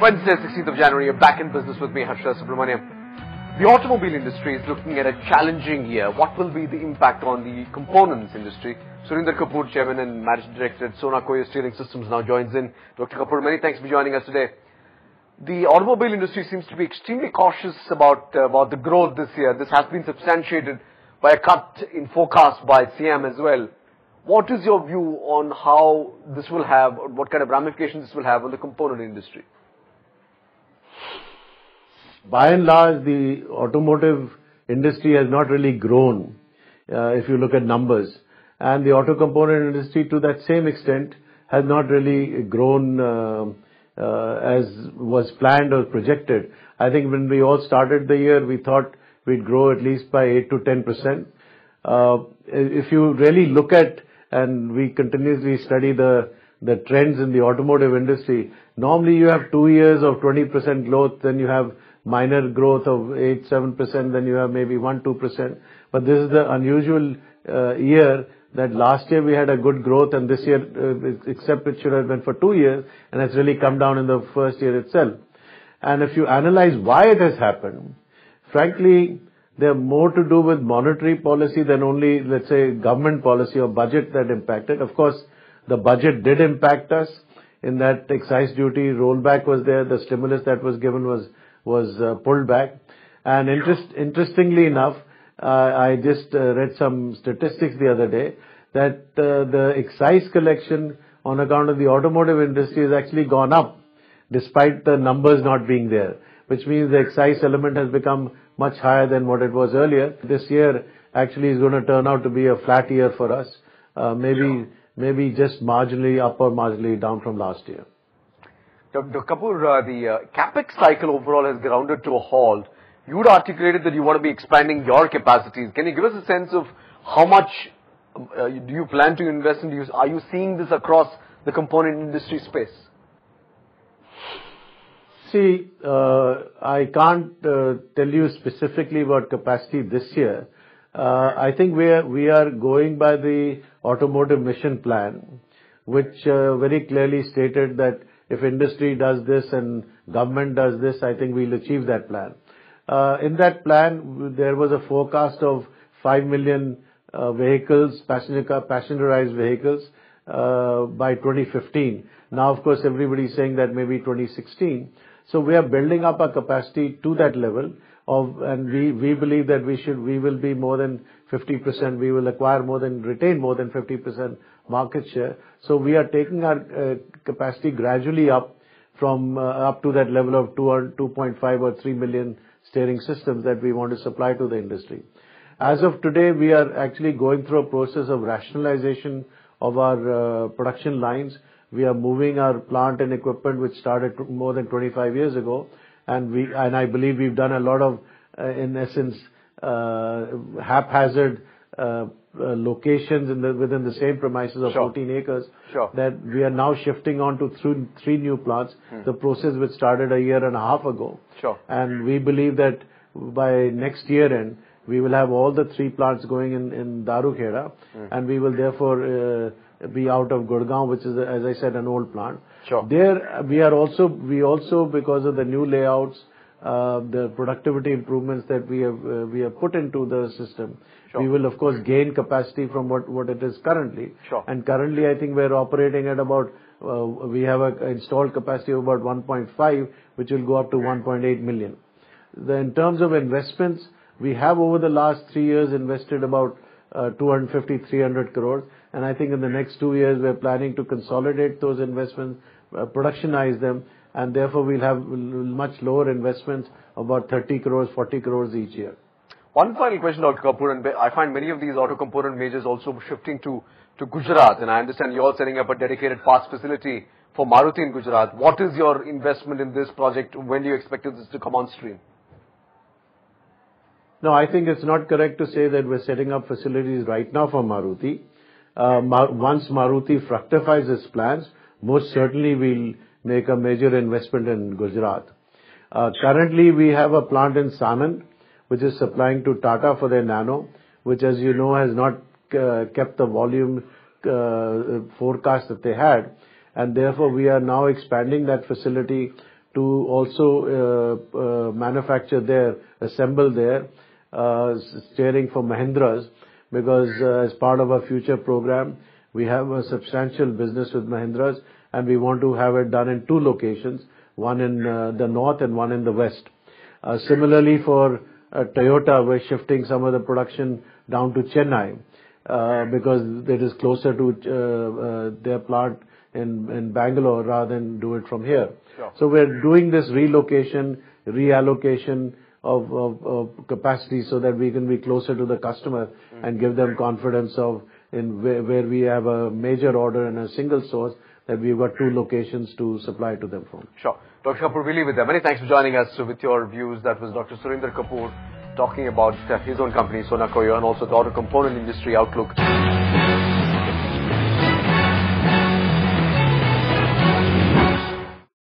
Wednesday, 16th of January, you're back in business with me, Harsha Subramaniam. The automobile industry is looking at a challenging year. What will be the impact on the components industry? Surinder Kapur, Chairman and Managing Director at Sona Koyo Steering Systems, now joins in. Dr. Kapur, many thanks for joining us today. The automobile industry seems to be extremely cautious about uh, about the growth this year. This has been substantiated by a cut in forecast by SIAM as well. What is your view on how this will have, what kind of ramifications this will have on the component industry? By and large, the automotive industry has not really grown, uh, if you look at numbers. And the auto component industry, to that same extent, has not really grown uh, uh, as was planned or projected. I think when we all started the year, we thought we'd grow at least by 8 to 10 percent If you really look at, and we continuously study the the trends in the automotive industry, normally you have two years of 20% growth, then you have minor growth of 8 7 percent then you have maybe 1 2 percent But this is the unusual uh, year that last year we had a good growth, and this year, uh, except it should have been for two years, and it's really come down in the first year itself. And If you analyze why it has happened, frankly, they're more to do with monetary policy than only, let's say, government policy or budget that impacted. Of course, the budget did impact us in that excise duty rollback was there. The stimulus that was given was uh, pulled back. And Interestingly enough, uh, I just uh, read some statistics the other day that the excise collection on account of the automotive industry has actually gone up despite the numbers not being there, which means the excise element has become much higher than what it was earlier. This year actually is gonna turn out to be a flat year for us, uh, maybe maybe just marginally up or marginally down from last year. Kapur, uh, the uh, CapEx cycle overall has grounded to a halt. You had articulated that you want to be expanding your capacities. Can you give us a sense of how much do you plan to invest in? Are you seeing this across the component industry space? See, uh, I can't uh, tell you specifically about capacity this year. Uh, I think we are going by the Automotive Mission Plan, which very clearly stated that if industry does this and government does this, I think we'll achieve that plan. Uh, in that plan, there was a forecast of 5 million uh, vehicles, passenger car passengerized vehicles, uh, by 2015. Now, of course, everybody's saying that maybe 2016. So we are building up our capacity to that level of, and we, we believe that we should we will be more than 50%. We will acquire more than, retain more than 50% market share. So we are taking our uh, capacity gradually up from uh, up to that level of 2.5 or 3 million steering systems that we want to supply to the industry. As of today, we are actually going through a process of rationalization of our uh, production lines. We are moving our plant and equipment, which started more than 25 years ago, and we and I believe we've done a lot of, in essence, haphazard locations in the within the same premises of 14 acres. Sure. That we are now shifting on to three new plants. Hmm. The process which started a year and a half ago. Sure. And we believe that by next year end, we will have all the three plants going in Dharuhera, hmm. and we will therefore be out of Gurgaon, which is, as I said, an old plant. Sure. There, we are also, we also, because of the new layouts, uh, the productivity improvements that we have, uh, we have put into the system, sure. we will of course gain capacity from what, what it is currently. Sure. And currently, I think we're operating at about, uh, we have an installed capacity of about 1.5, which will go up to 1.8 million. The, in terms of investments, we have over the last three years invested about uh, 250, 300 crores. And I think in the next two years, we're planning to consolidate those investments, uh, productionize them, and therefore we'll have much lower investments, about 30 crores, 40 crores each year. One final question, Dr. Kapur, and I find many of these auto component majors also shifting to Gujarat, and I understand you're setting up a dedicated parts facility for Maruti in Gujarat. What is your investment in this project? When do you expect this to come on stream? No, I think it's not correct to say that we're setting up facilities right now for Maruti. Uh, once Maruti fructifies its plans, most certainly we'll make a major investment in Gujarat. Uh, currently, we have a plant in Sanand, which is supplying to Tata for their Nano, which, as you know, has not uh, kept the volume forecast that they had. and Therefore, we are now expanding that facility to also uh, uh, manufacture there, assemble there, uh, steering for Mahindras, because as part of our future program, we have a substantial business with Mahindras, and we want to have it done in two locations, one in uh, the north and one in the west. Uh, similarly, for uh, Toyota, we're shifting some of the production down to Chennai, because it is closer to their plant in Bangalore rather than do it from here. Sure. We're doing this relocation, reallocation of capacity so that we can be closer to the customer and give them confidence of in where we have a major order and a single source, that we've got two locations to supply to them from. Sure. Dr. Kapur, we'll leave it there. Many thanks for joining us with your views. That was Dr. Surinder Kapur talking about his own company, Sona and also the auto component industry outlook.